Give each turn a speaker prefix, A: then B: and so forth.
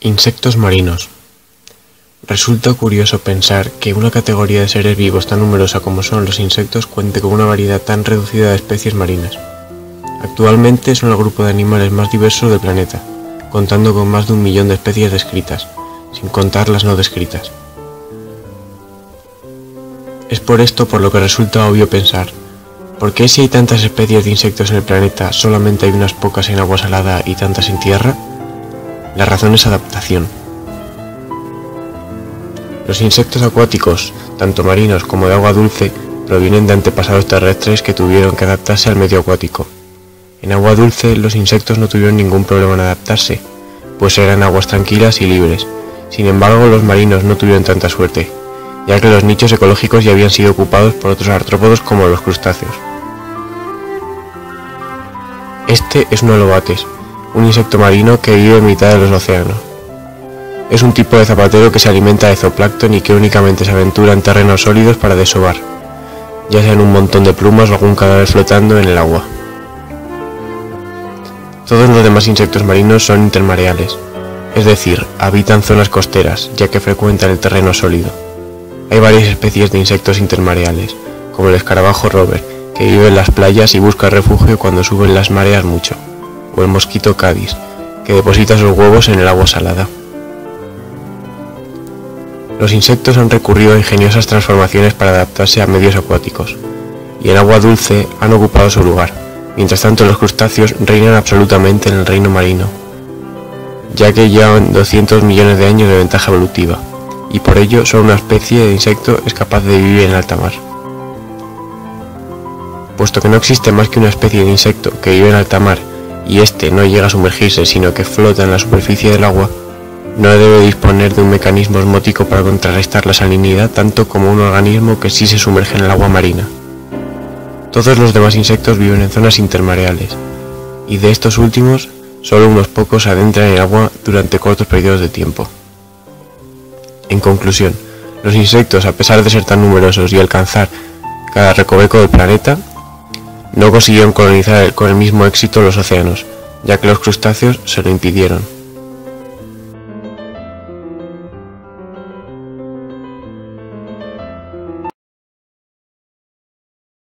A: Insectos marinos. Resulta curioso pensar que una categoría de seres vivos tan numerosa como son los insectos cuente con una variedad tan reducida de especies marinas. Actualmente son el grupo de animales más diversos del planeta, contando con más de un millón de especies descritas, sin contar las no descritas. Es por esto por lo que resulta obvio pensar, ¿por qué si hay tantas especies de insectos en el planeta solamente hay unas pocas en agua salada y tantas en tierra? La razón es adaptación. Los insectos acuáticos, tanto marinos como de agua dulce, provienen de antepasados terrestres que tuvieron que adaptarse al medio acuático. En agua dulce los insectos no tuvieron ningún problema en adaptarse, pues eran aguas tranquilas y libres. Sin embargo, los marinos no tuvieron tanta suerte, ya que los nichos ecológicos ya habían sido ocupados por otros artrópodos como los crustáceos. Este es un olobates, un insecto marino que vive en mitad de los océanos. Es un tipo de zapatero que se alimenta de zooplancton y que únicamente se aventura en terrenos sólidos para desovar, ya sea en un montón de plumas o algún cadáver flotando en el agua. Todos los demás insectos marinos son intermareales, es decir, habitan zonas costeras, ya que frecuentan el terreno sólido. Hay varias especies de insectos intermareales, como el escarabajo rover, que vive en las playas y busca refugio cuando suben las mareas mucho o el mosquito cádiz, que deposita sus huevos en el agua salada. Los insectos han recurrido a ingeniosas transformaciones para adaptarse a medios acuáticos, y en agua dulce han ocupado su lugar, mientras tanto los crustáceos reinan absolutamente en el reino marino, ya que llevan 200 millones de años de ventaja evolutiva, y por ello solo una especie de insecto es capaz de vivir en alta mar. Puesto que no existe más que una especie de insecto que vive en alta mar y éste no llega a sumergirse sino que flota en la superficie del agua, no debe disponer de un mecanismo osmótico para contrarrestar la salinidad tanto como un organismo que sí se sumerge en el agua marina. Todos los demás insectos viven en zonas intermareales, y de estos últimos, solo unos pocos adentran en el agua durante cortos periodos de tiempo. En conclusión, los insectos, a pesar de ser tan numerosos y alcanzar cada recoveco del planeta, no consiguieron colonizar con el mismo éxito los océanos, ya que los crustáceos se lo impidieron.